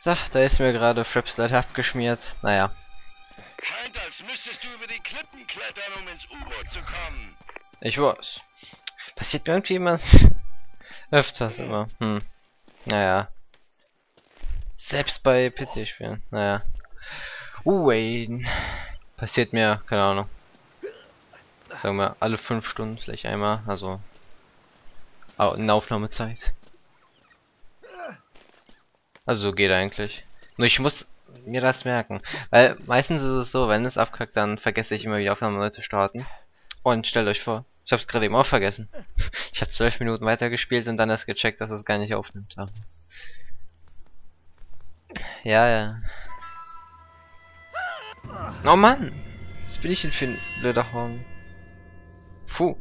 So, da ist mir gerade Frapslide abgeschmiert. Naja. Scheint, als müsstest du über die Klippen klettern, um ins U-Boot zu kommen. Ich weiß. Passiert mir irgendwie immer öfters immer. Hm. Naja. Selbst bei PC-Spielen. Naja. Wayne. Passiert mir, keine Ahnung. Sagen wir alle fünf Stunden vielleicht einmal. Also. In Aufnahmezeit. Also geht eigentlich. Nur ich muss mir das merken. Weil meistens ist es so, wenn es abkackt, dann vergesse ich immer wieder Aufnahme neu zu starten. Und stellt euch vor, ich hab's gerade eben auch vergessen. Ich habe zwölf Minuten weitergespielt und dann erst gecheckt, dass es gar nicht aufnimmt. Ja, ja. Oh Mann! Was bin ich denn für ein blöder Horn? Puh.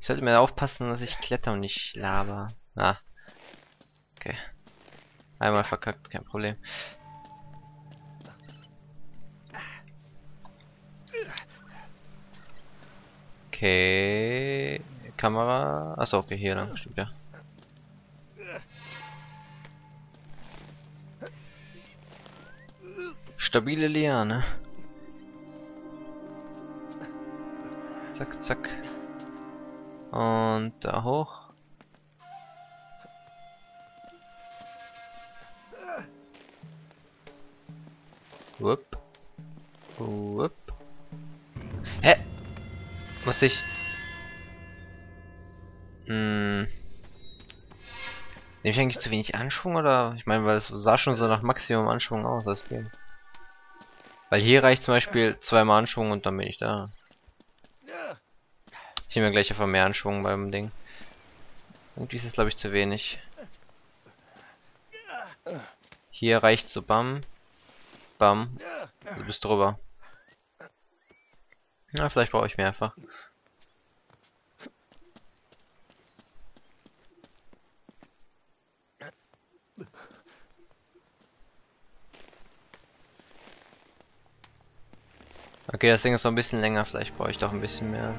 Ich sollte mir aufpassen, dass ich kletter und nicht laber. Ah. Okay. Einmal verkackt, kein Problem. Okay. Kamera. Achso, okay, hier lang, stimmt ja. Stabile Liane. Zack, zack. Und da hoch. Wupp. Wupp. Hä? Muss ich... Hm... Nehme ich eigentlich zu wenig Anschwung oder? Ich meine, weil es sah schon so nach Maximum Anschwung aus, das Game. Weil hier reicht zum Beispiel zweimal Anschwung und dann bin ich da. Ich nehme gleich einfach mehr Anschwung beim Ding. Irgendwie ist es glaube ich zu wenig. Hier reicht so Bam. Bam. Du bist drüber. Na, vielleicht brauche ich mehr einfach. Okay, das Ding ist noch ein bisschen länger, vielleicht brauche ich doch ein bisschen mehr.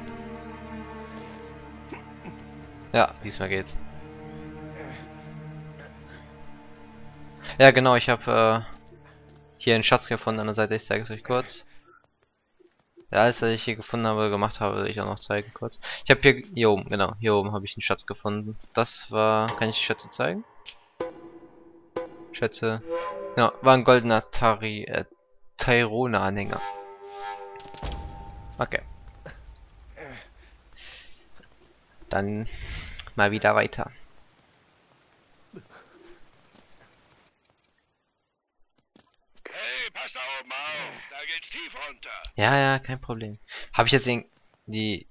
Ja, diesmal geht's. Ja, genau, ich habe äh, hier einen Schatz gefunden an der Seite, ich zeige es euch kurz. Ja, alles, was ich hier gefunden habe, gemacht habe, will ich auch noch zeigen kurz. Ich habe hier, hier oben, genau, hier oben habe ich einen Schatz gefunden. Das war, kann ich die Schätze zeigen? Schätze, genau, war ein goldener Tari, äh, Tyrone-Anhänger. Okay. Dann mal wieder weiter. Hey, pass da oben auf. Da geht's tief runter. Ja, ja, kein Problem. Habe ich jetzt den, die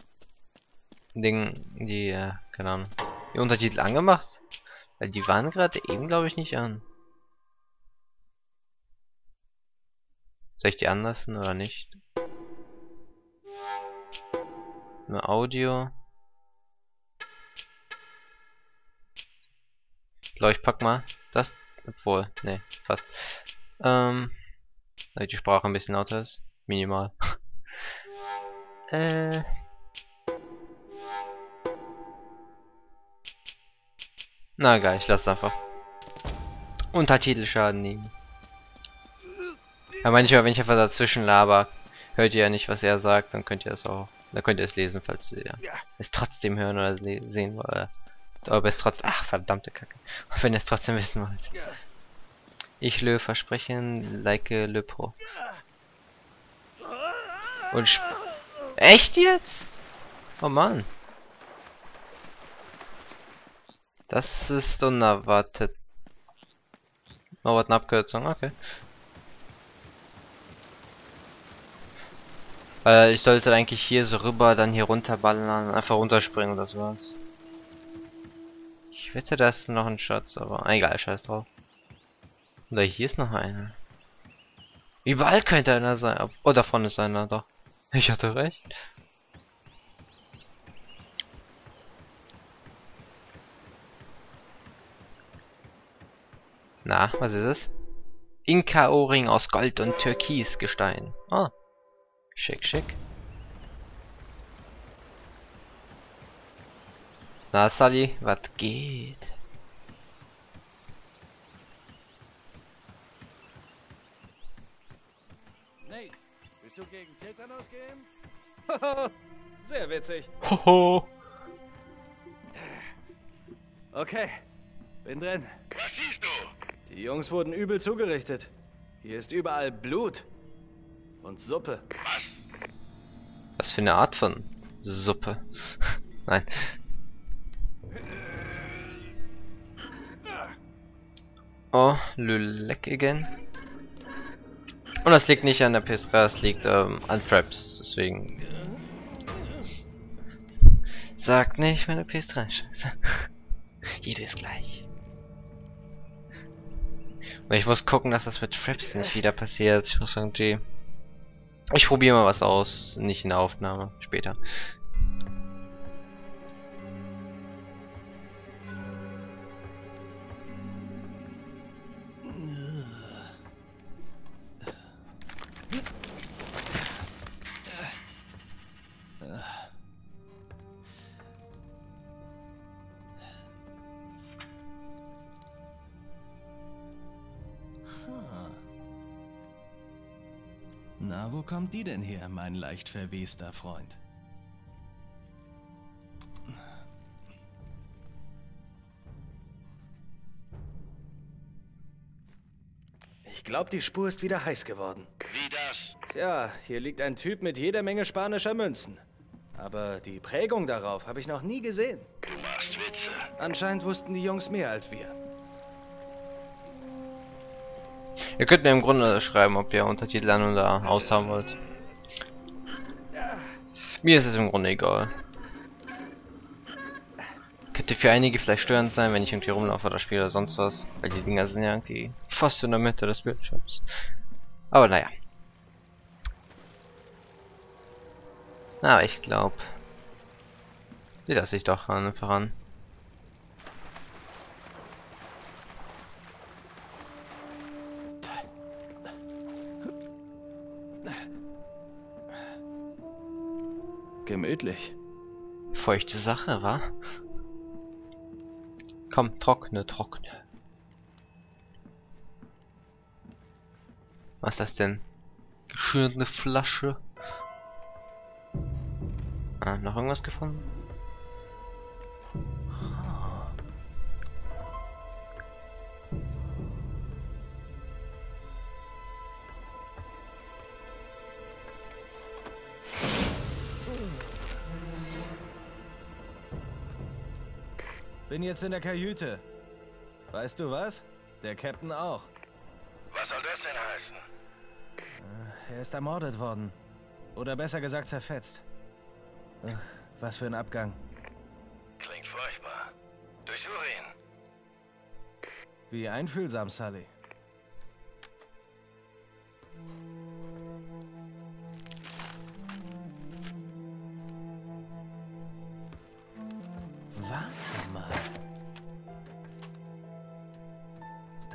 Ding, die, äh, keine Ahnung, die Untertitel angemacht? Weil die waren gerade eben, glaube ich, nicht an. Soll ich die anlassen oder nicht? Nur Audio. Ich glaube, ich pack mal das. Obwohl, ne, fast. Ähm, damit die Sprache ein bisschen lauter ist. Minimal. äh. Na geil, ich lasse einfach. Untertitel schaden nehmen. Aber manchmal, wenn ich einfach dazwischen laber, hört ihr ja nicht, was er sagt, dann könnt ihr es auch. Dann könnt ihr es lesen, falls ihr es trotzdem hören oder sehen wollt. Aber es trotzdem. Ach, verdammte Kacke. Wenn ihr es trotzdem wissen wollt. Ich lö versprechen, like le pro. Und Echt jetzt? Oh Mann. Das ist unerwartet. Oh, was eine Abkürzung, okay. Äh, ich sollte eigentlich hier so rüber, dann hier runterballern, einfach runterspringen oder sowas. Ich wette, da ist noch ein Schatz, aber egal, scheiß drauf. Oder hier ist noch einer. Überall könnte einer sein. Oh, da vorne ist einer, doch. Ich hatte recht. Na, was ist es? Inka-Ohrring aus Gold und Türkisgestein. Oh. Schick, schick. Na, Sally, was geht? Bist du gegen Tetanus geimpft? Sehr witzig. Hoho. Okay, bin drin. Was siehst du? Die Jungs wurden übel zugerichtet. Hier ist überall Blut. Und Suppe. Was? Was für eine Art von Suppe? Nein. Oh, Lülek again. Und das liegt nicht an der PS3, das liegt ähm, an Fraps, deswegen. Sagt nicht meine PS3, scheiße. Jede ist gleich. Und ich muss gucken, dass das mit Fraps nicht wieder passiert. Ich muss irgendwie... Ich probiere mal was aus, nicht in der Aufnahme, später. Na, wo kommt die denn her, mein leicht verwester Freund? Ich glaube, die Spur ist wieder heiß geworden. Wie das? Tja, hier liegt ein Typ mit jeder Menge spanischer Münzen. Aber die Prägung darauf habe ich noch nie gesehen. Du machst Witze. Anscheinend wussten die Jungs mehr als wir. Ihr könnt mir im Grunde schreiben, ob ihr Untertitel an oder aus haben wollt. Mir ist es im Grunde egal. Könnte für einige vielleicht störend sein, wenn ich irgendwie rumlaufe oder spiele oder sonst was. Weil die Dinger sind ja irgendwie fast in der Mitte des Bildschirms. Aber naja. Na, ich glaube. Die lasse ich doch einfach an. Gemütlich. Feuchte Sache, wa? Komm, trockne, trockne. Was ist das denn? Geschürende Flasche. Ah, noch irgendwas gefunden? Bin jetzt in der Kajüte. Weißt du was? Der Captain auch. Was soll das denn heißen? Er ist ermordet worden. Oder besser gesagt zerfetzt. Ach, Was für ein Abgang. Klingt furchtbar. Durchsuche ihn. Wie einfühlsam, Sully.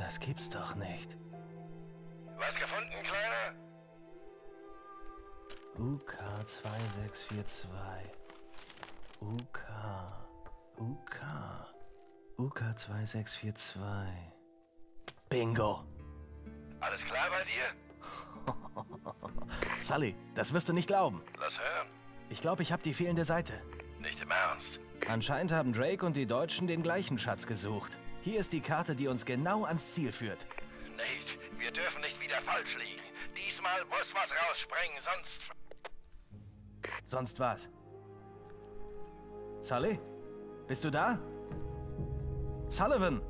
Das gibt's doch nicht. Was gefunden, Kleiner? UK 2642. UK. UK. UK 2642. Bingo. Alles klar bei dir? Sully, das wirst du nicht glauben. Lass hören. Ich glaube, ich habe die fehlende Seite. Nicht im Ernst. Anscheinend haben Drake und die Deutschen den gleichen Schatz gesucht. Hier ist die Karte, die uns genau ans Ziel führt. Nate, wir dürfen nicht wieder falsch liegen. Diesmal muss was rausspringen, sonst... Sonst was? Sully? Bist du da? Sullivan!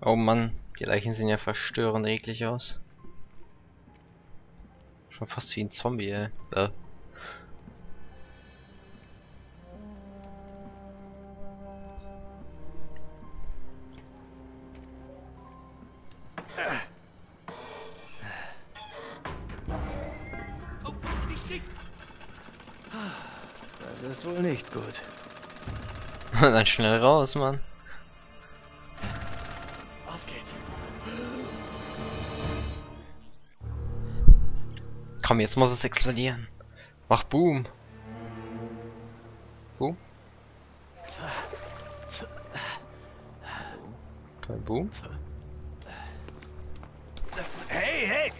Oh Mann, die Leichen sehen ja verstörend eklig aus. Schon fast wie ein Zombie, ey. Äh. Das ist wohl nicht gut. Dann schnell raus, Mann. jetzt muss es explodieren. Mach Boom. Boom. Kein Boom. Hey, hey!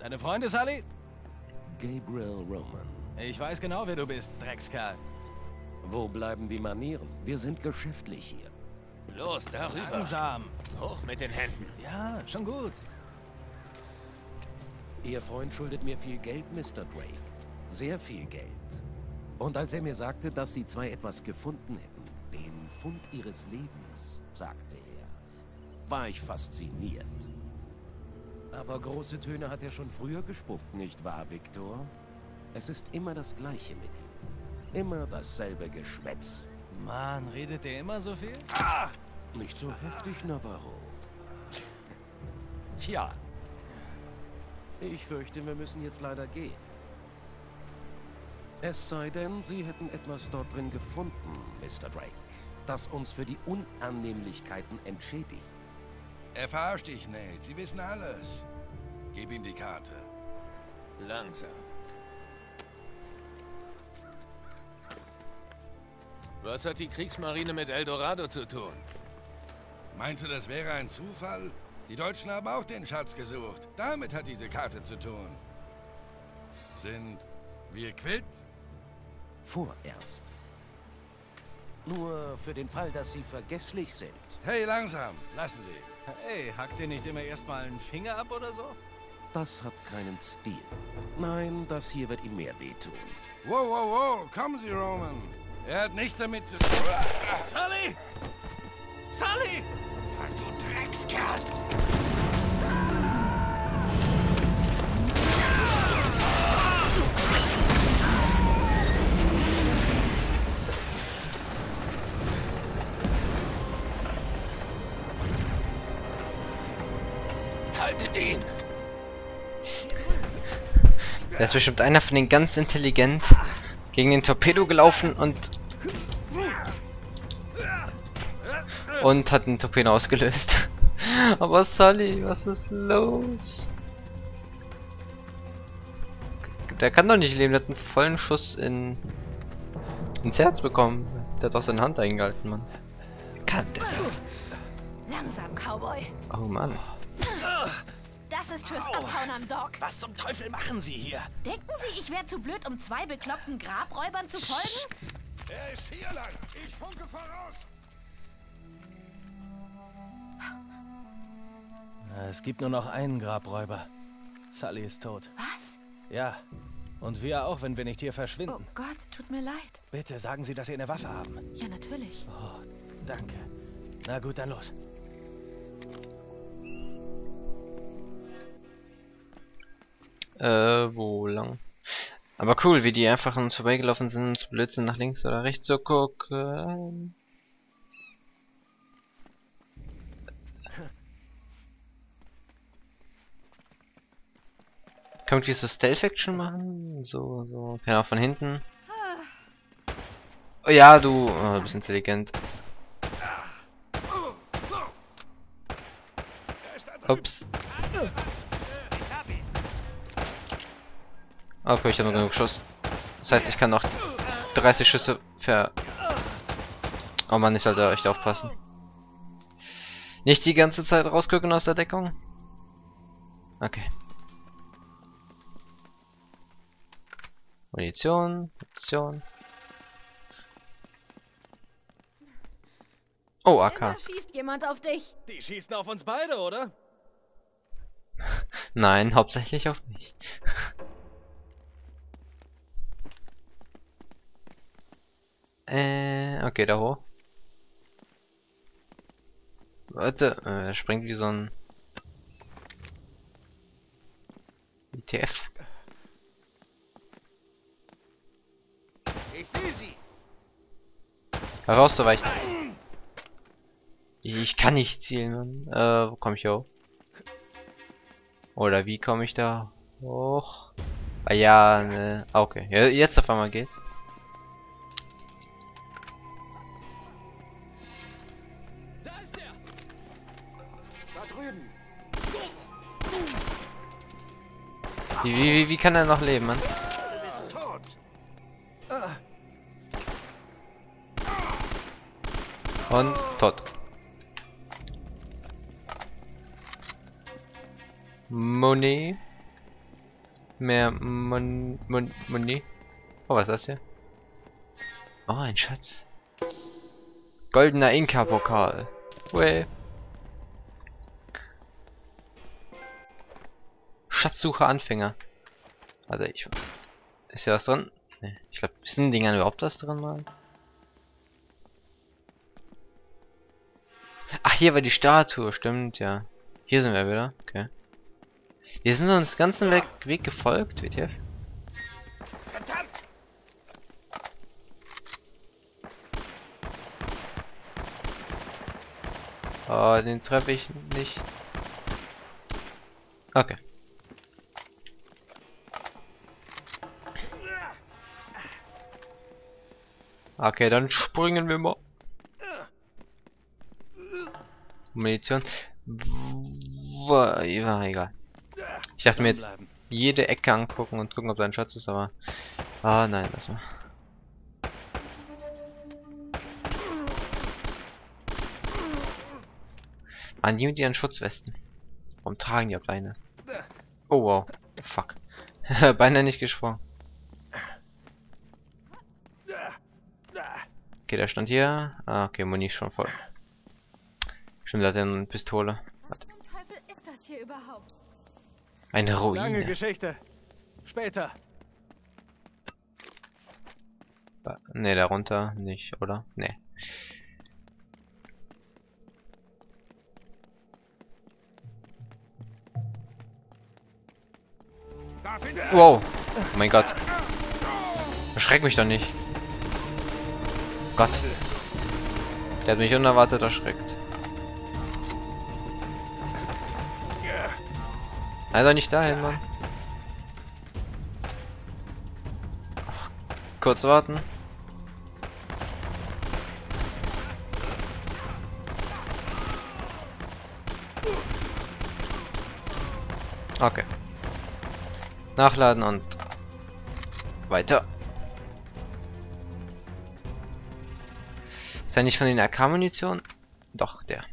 Deine Freunde, Sally? Gabriel Roman. Ich weiß genau, wer du bist, Dreckskerl. Wo bleiben die Manieren? Wir sind geschäftlich hier. Los, darüber. Langsam. Hoch mit den Händen. Ja, schon gut. Ihr Freund schuldet mir viel Geld, Mr. Drake. Sehr viel Geld. Und als er mir sagte, dass Sie zwei etwas gefunden hätten, den Fund Ihres Lebens, sagte er, war ich fasziniert. Aber große Töne hat er schon früher gespuckt, nicht wahr, Viktor? Es ist immer das Gleiche mit ihm. Immer dasselbe Geschwätz. Mann, redet der immer so viel? Nicht so heftig, Navarro. Tja. Ich fürchte, wir müssen jetzt leider gehen. Es sei denn, Sie hätten etwas dort drin gefunden, Mr. Drake, das uns für die Unannehmlichkeiten entschädigt. Er verarscht dich, Nate. Sie wissen alles. Gib ihm die Karte. Langsam. Was hat die Kriegsmarine mit Eldorado zu tun? Meinst du, das wäre ein Zufall? Die Deutschen haben auch den Schatz gesucht. Damit hat diese Karte zu tun. Sind wir quitt? Vorerst. Nur für den Fall, dass Sie vergesslich sind. Hey, langsam. Lassen Sie. Hey, hackt dir nicht immer erstmal einen Finger ab oder so? Das hat keinen Stil. Nein, das hier wird ihm mehr wehtun. Wow, wow, wow. Kommen Sie, Roman. Er hat nichts damit zu tun. Sully! Sully! Du Dreckskerl! Haltet ihn! Da ist bestimmt einer von den ganz intelligent gegen den Torpedo gelaufen und und hat den Torpedo ausgelöst. Aber Sully, was ist los? Der kann doch nicht leben, der hat einen vollen Schuss in ins Herz bekommen. Der hat auch seine Hand eingehalten, Mann. Kann der? Langsam, Cowboy. Oh Mann. Das ist fürs Abhauen am Dock. Was zum Teufel machen Sie hier? Denken Sie, ich wäre zu blöd, um zwei bekloppten Grabräubern zu folgen? Er ist hier lang. Ich funke voraus. Es gibt nur noch einen Grabräuber. Sully ist tot. Was? Ja. Und wir auch, wenn wir nicht hier Oh verschwinden. Gott, tut mir leid. Bitte sagen Sie, dass Sie eine Waffe haben. Ja, natürlich. Oh, danke. Na gut, dann los. Äh, wo lang? Aber cool, wie die einfach an uns vorbeigelaufen sind und zu blöd sind, nach links oder rechts zu gucken. Kann man wie so Stealth-Action machen? So, so. Auch von hinten. Oh ja, du. Oh, du bist intelligent. Ups. Okay, ich habe nur genug Schuss. Das heißt, ich kann noch 30 Schüsse ver... Oh Mann, ich sollte echt aufpassen. Nicht die ganze Zeit rausgucken aus der Deckung. Okay. Munition, Munition. Oh, Da AK. schießt jemand auf dich. Die schießen auf uns beide, oder? Nein, hauptsächlich auf mich. äh, okay, da hoch. Warte, äh, er springt wie so ein ETF. Ich sehe sie. Herauszuweichen. Ich kann nicht zielen, Mann. Äh, wo komme ich hoch? Oder wie komme ich da hoch? Ah ja, ne. ah, Okay, ja, jetzt auf einmal geht's. Da ist! Da drüben! Wie, wie, wie, wie kann er noch leben, Mann? Und tot. Money. Mehr Mon Mon Money. Oh, was ist das hier? Oh, ein Schatz. Goldener Inka-Pokal. Way. Schatzsuche Anfänger. Also ich. Ist hier was drin? Nee. ich glaube, sind Dingern überhaupt was drin mal? Ach, hier war die Statue, stimmt, ja. Hier sind wir wieder, okay. Wir sind uns den ganzen Weg, Weg gefolgt, WTF? Verdammt! Oh, den treffe ich nicht. Okay. Okay, dann springen wir mal. Munition. War egal. Ich dachte mir jetzt jede Ecke angucken und gucken, ob da ein Schatz ist, aber... Ah, nein, lass mal. Mann, die mit ihren Schutzwesten. Warum tragen die überhaupt eine? Oh, wow. Fuck. Beinahe nicht gesprungen. Okay, der stand hier. Ah, okay, Muni ist schon voll. Stimmt, der hat eine Pistole. Warte. Zum Teufel ist das hier überhaupt? Eine Lange Ruine. Geschichte. Später. Ne, darunter nicht, oder? Ne. Da! Wow. Oh mein Gott. Erschreck mich doch nicht. Gott. Der hat mich unerwartet erschreckt. Also nicht dahin, Mann. Kurz warten. Okay. Nachladen und weiter. Ist er nicht von den AK-Munition? Doch, der.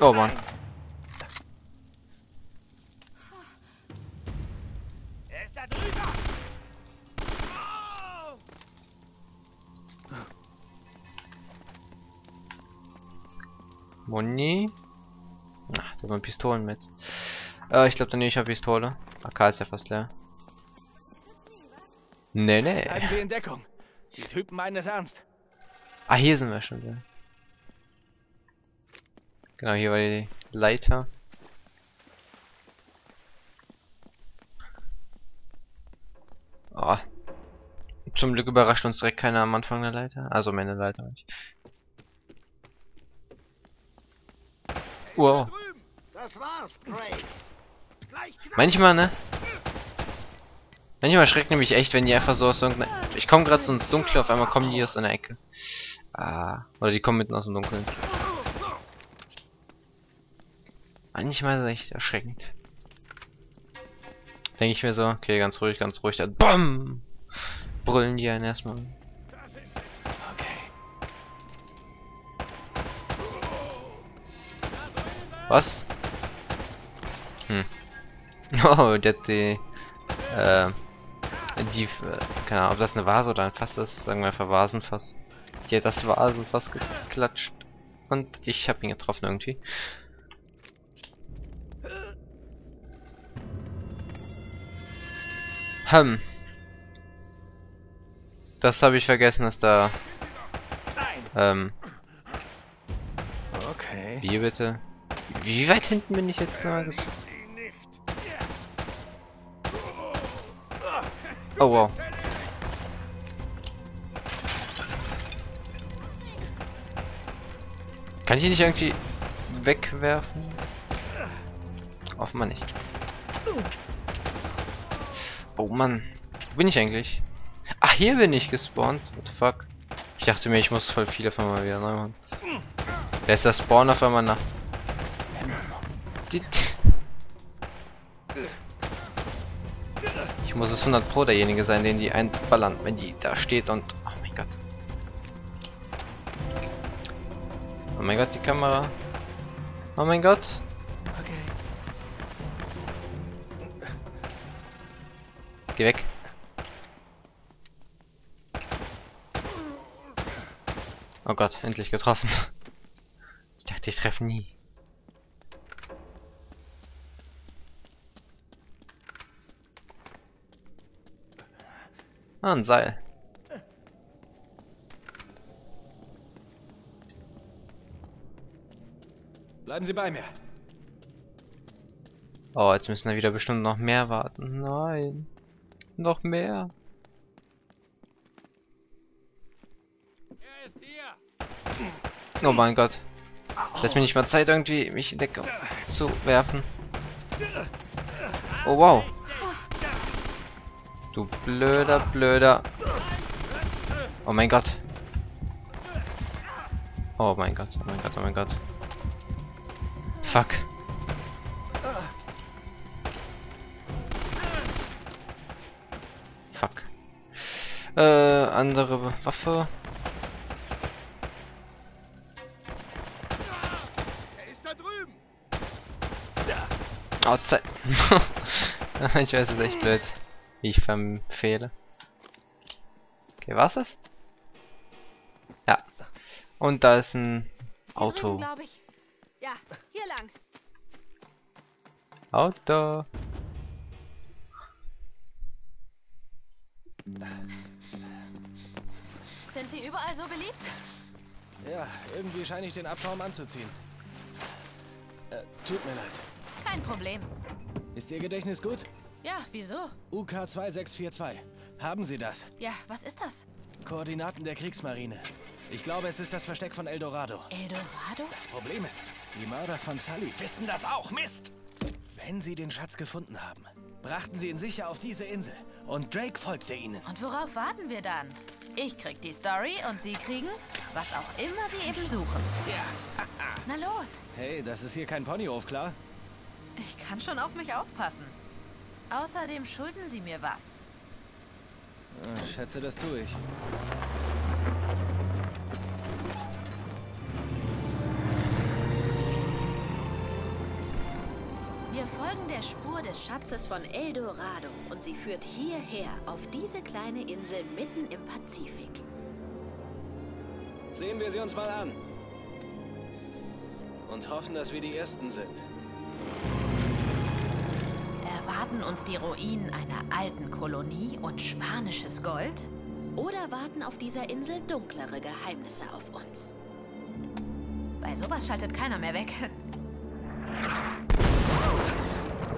Oh Mann. Muni. Ach, da waren Pistolen mit. Äh, ich glaube, dann nehme ich eine Pistole. AK ist ja fast leer. Nee, nee. Bleiben Sie in Deckung. Die Typen meinen es ernst. Ah, hier sind wir schon wieder. Genau, hier war die Leiter. Oh. Zum Glück überrascht uns direkt keiner am Anfang der Leiter. Also meine Leiter nicht. Wow. Manchmal, ne? Manchmal schreckt nämlich echt, wenn die einfach so aus irgendeiner... Ich komme gerade so ins Dunkle, auf einmal kommen die aus einer Ecke. Ah, oder die kommen mitten aus dem Dunkeln. Manchmal ist es echt erschreckend. Denke ich mir so, okay, ganz ruhig, ganz ruhig, dann BAM! Brüllen die einen erstmal. Was? Hm. Oh, der hat die, äh, die, äh, keine Ahnung, ob das eine Vase oder ein Fass ist, sagen wir einfach Vasenfass. Die hat das Vasenfass geklatscht. Und ich habe ihn getroffen irgendwie. Hm. Das habe ich vergessen, dass da, ähm, Okay. wie bitte? Wie weit hinten bin ich jetzt noch? Oh wow. Kann ich die nicht irgendwie wegwerfen? Offenbar nicht. Oh Mann. Wo bin ich eigentlich? Ach, hier bin ich gespawnt. What the fuck? Ich dachte mir, ich muss voll viele von mal wieder neu machen. Wer ist der Spawn auf einmal nach? Ich muss es 100 pro derjenige sein, den die einballern, wenn die da steht und... Oh mein Gott. Oh mein Gott, die Kamera. Oh mein Gott. Okay. Geh weg. Oh Gott, endlich getroffen. Ich dachte, ich treffe nie. Ah, ein Seil. Bleiben Sie bei mir. Oh, jetzt müssen wir wieder bestimmt noch mehr warten. Nein. Noch mehr. Oh mein Gott. Lass mir nicht mal Zeit, irgendwie mich in Deckung zu werfen. Oh wow. Du blöder, blöder. Oh mein Gott. Oh mein Gott, oh mein Gott, oh mein Gott. Fuck. Fuck. Äh, andere Waffe. Er ist da drüben. Oh, Zeit. ich weiß, es ist echt blöd. Wie ich verfehle. Okay, war's das? Ja. Und da ist ein Auto. ich. Ja, hier lang. Auto. Sind sie überall so beliebt? Ja, irgendwie scheine ich den Abschaum anzuziehen. Äh, tut mir leid. Kein Problem. Ist Ihr Gedächtnis gut? Ja, wieso? UK 2642. Haben Sie das? Ja, was ist das? Koordinaten der Kriegsmarine. Ich glaube, es ist das Versteck von Eldorado. Eldorado? Das Problem ist, die Mörder von Sully wissen das auch. Mist! Wenn sie den Schatz gefunden haben, brachten sie ihn sicher auf diese Insel. Und Drake folgte ihnen. Und worauf warten wir dann? Ich krieg die Story und Sie kriegen, was auch immer Sie eben suchen. Ja. Na los, Hey, das ist hier kein Ponyhof, klar? ich kann schon auf mich aufpassen. Außerdem schulden Sie mir was. Ah, schätze, das tue ich. Wir folgen der Spur des Schatzes von Eldorado und sie führt hierher, auf diese kleine Insel mitten im Pazifik. Sehen wir sie uns mal an. Und hoffen, dass wir die Ersten sind. Erwarten uns die Ruinen einer alten Kolonie und spanisches Gold? Oder warten auf dieser Insel dunklere Geheimnisse auf uns. Bei sowas schaltet keiner mehr weg.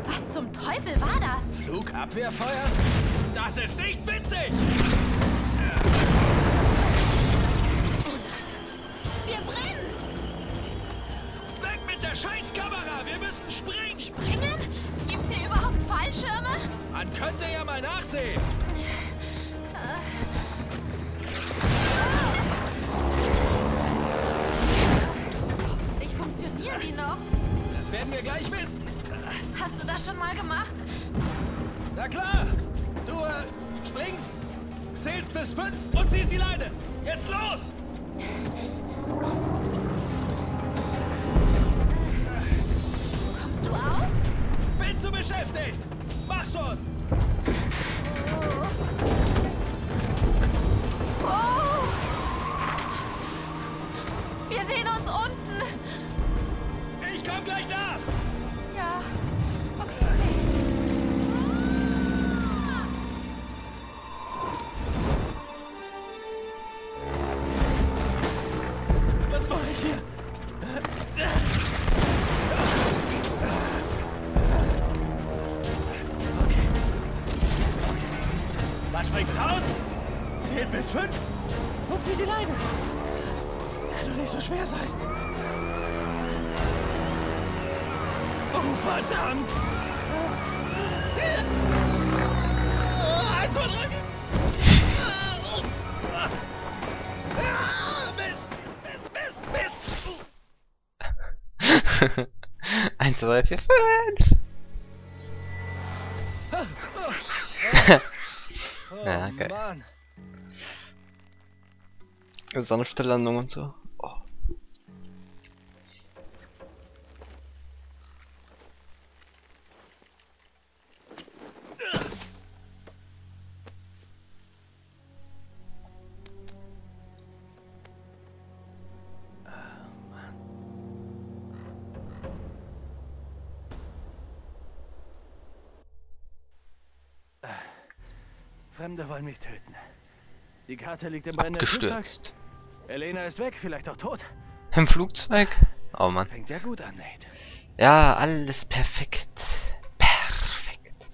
Was zum Teufel war das? Flugabwehrfeuer? Das ist nicht witzig! Man könnte ja mal nachsehen! Ich funktioniere die noch. Das werden wir gleich wissen. Hast du das schon mal gemacht? Na klar! Du äh, springst, zählst bis fünf und ziehst die Leine. Jetzt los! Verdammt! Eins, zwei, drei, vier. Mist! Mist, Mist, Mist! 1, 2, 4, 5. Ja, okay. Mann. Sanfte Landung und so. Fremde wollen mich töten. Die Karte liegt im brennenden Flugzeug. Gestürzt. Elena ist weg, vielleicht auch tot. Im Flugzeug? Oh Mann. Fängt ja gut an, Nate. Ja, alles perfekt. Perfekt.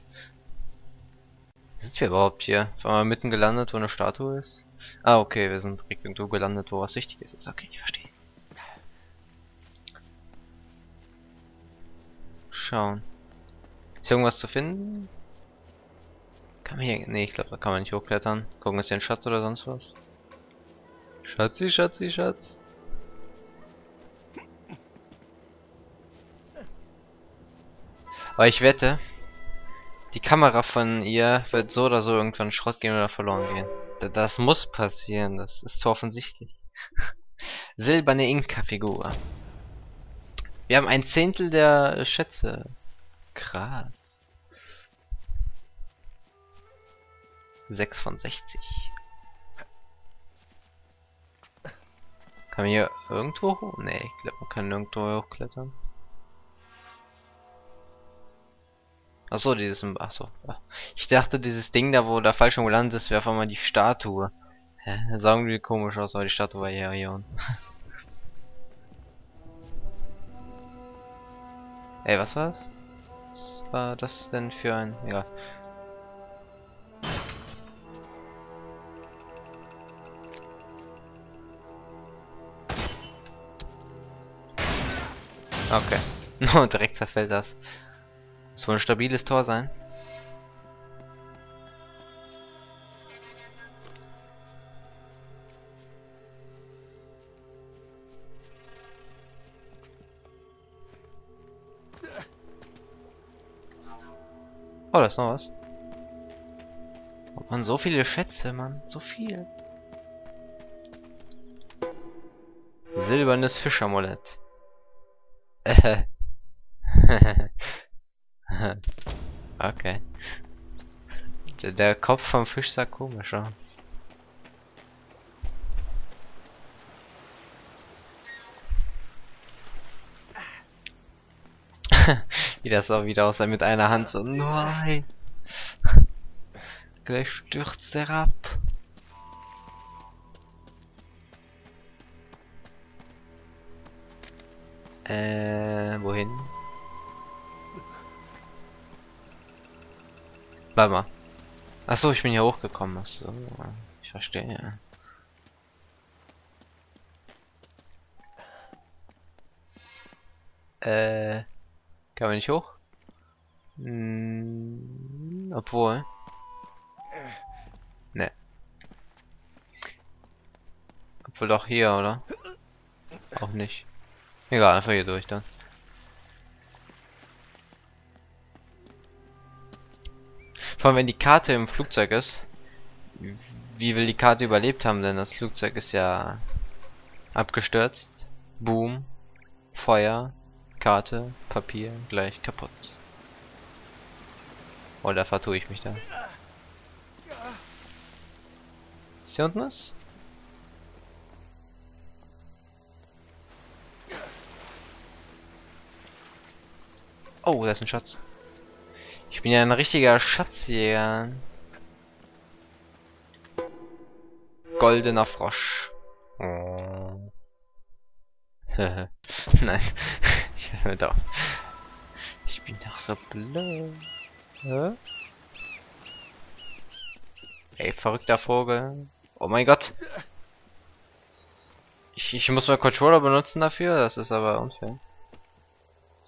Sind wir überhaupt hier? Sind wir mitten gelandet, wo eine Statue ist? Ah, okay, wir sind direkt irgendwo gelandet, wo was Wichtiges ist. Okay, ich verstehe. Schauen. Ist hier irgendwas zu finden? Kann man hier... Nee, ich glaube, da kann man nicht hochklettern. Gucken, ist hier ein Schatz oder sonst was? Schatzi, Schatzi, Schatz. Aber ich wette, die Kamera von ihr wird so oder so irgendwann Schrott gehen oder verloren gehen. D- Das muss passieren, das ist zu offensichtlich. Silberne Inka-Figur. Wir haben ein Zehntel der Schätze. Krass. 6 von 60. Kann man hier irgendwo hoch? Nee, ich glaube, man kann nirgendwo hochklettern. Achso, dieses. Achso. ja. Ich dachte, dieses Ding da, wo der Fallschirm gelandet ist, wäre auf einmal die Statue. Hä? Das sah irgendwie komisch aus, aber die Statue war ja hier unten. Ey, was war's? Was war das denn für ein. Egal. Okay. Nur direkt zerfällt das. Das wohl ein stabiles Tor sein. Oh, da ist noch was. Oh man, so viele Schätze, Mann. So viel. Silbernes Fischamulett. Okay. Der, der Kopf vom Fisch sah komisch aus. Wie das auch wieder aussah mit einer Hand so. Nein! Gleich stürzt er ab. Äh, wohin? Warte mal. Achso, ich bin hier hochgekommen. Achso, ich verstehe. Äh, kann man nicht hoch? Hm, obwohl. Ne. Obwohl doch hier, oder? Auch nicht. Egal, einfach hier durch dann. Vor allem, wenn die Karte im Flugzeug ist. Wie will die Karte überlebt haben? Denn das Flugzeug ist ja abgestürzt. Boom. Feuer. Karte. Papier. Gleich kaputt. Oder vertue ich mich da? Ist hier unten was? Oh, da ist ein Schatz. Ich bin ja ein richtiger Schatzjäger. Goldener Frosch. Oh. Nein. ich höre doch. Ich bin doch so blöd. Hä? Ey, verrückter Vogel. Oh mein Gott. Ich, ich muss meinen Controller benutzen dafür. Das ist aber unfair.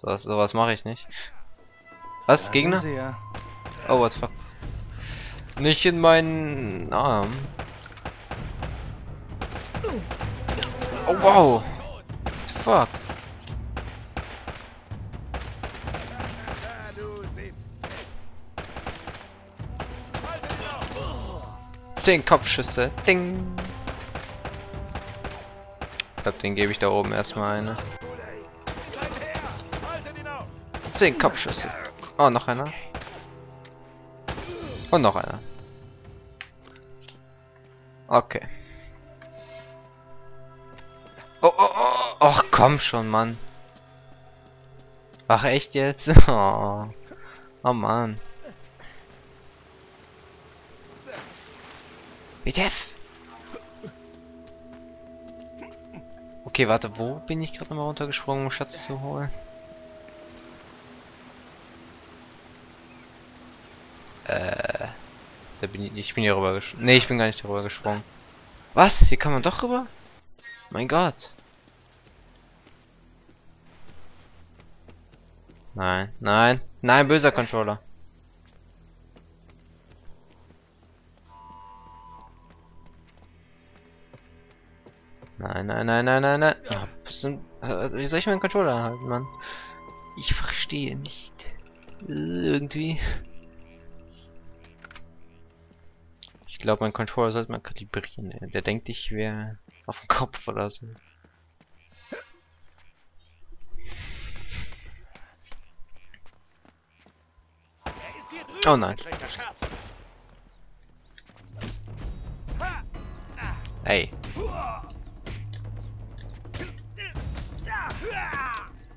So, sowas mache ich nicht. Was? Da Gegner? sie ja. Oh, what the fuck. Nicht in meinen Arm. Oh, wow. Fuck. Zehn Kopfschüsse. Ding. Ich glaube, den gebe ich da oben erstmal eine. Zehn Kopfschüsse. Oh, noch einer. Und noch einer. Okay. Oh, oh, oh. Och, komm schon, Mann. Ach, echt jetzt? Oh, oh Mann. WTF? Okay, warte, wo bin ich gerade nochmal runtergesprungen, um Schatz zu holen? Äh, da bin ich, ich bin hier rüber gesprungen. Ne, ich bin gar nicht darüber gesprungen. Was? Hier kann man doch rüber? Mein Gott. Nein, nein, nein, böser Controller. Nein, nein, nein, nein, nein, nein. Äh, wie soll ich meinen Controller anhalten, Mann? Ich verstehe nicht. Irgendwie. Ich glaube, mein Controller sollte man kalibrieren. Ey. Der denkt, ich wäre auf dem Kopf oder so. Oh nein. Ey.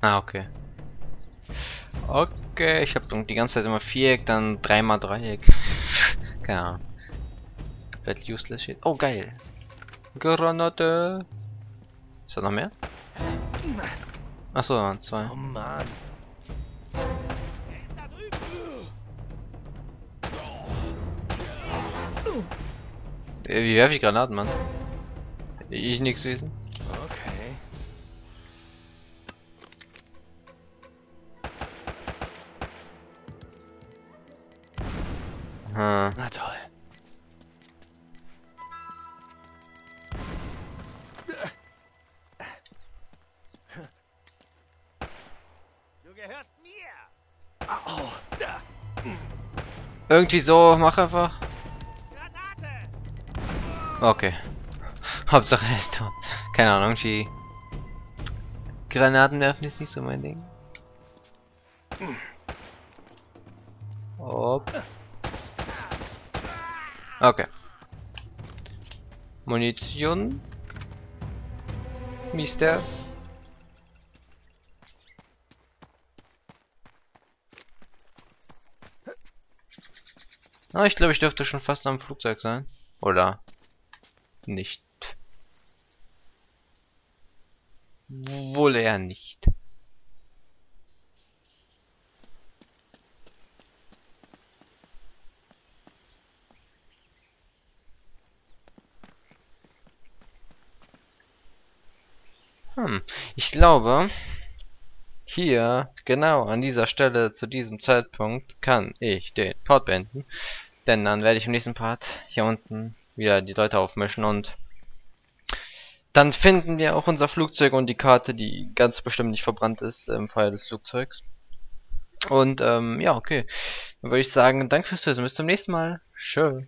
Ah, okay. Okay, ich habe die ganze Zeit immer Viereck, dann dreimal Dreieck. Keine Ahnung. Komplett useless shit. Oh, geil. Granate. Ist da noch mehr? Achso, da waren zwei. Oh Mann. Äh, Wie werfe ich Granaten, Mann? Ich nix wissen. Irgendwie so, mach einfach. Okay. Hauptsache er ist tot. Keine Ahnung, irgendwie. Granaten werfen ist nicht so mein Ding. Op. Okay. Munition. Mister. Ah, ich glaube, ich dürfte schon fast am Flugzeug sein. Oder nicht. Wohl eher nicht. Hm, ich glaube, hier, genau an dieser Stelle, zu diesem Zeitpunkt, kann ich den Part beenden. Denn dann werde ich im nächsten Part hier unten wieder die Leute aufmischen und dann finden wir auch unser Flugzeug und die Karte, die ganz bestimmt nicht verbrannt ist im Fall des Flugzeugs. Und ähm, ja, okay. Dann würde ich sagen, danke fürs Zuhören. Bis zum nächsten Mal. Tschö.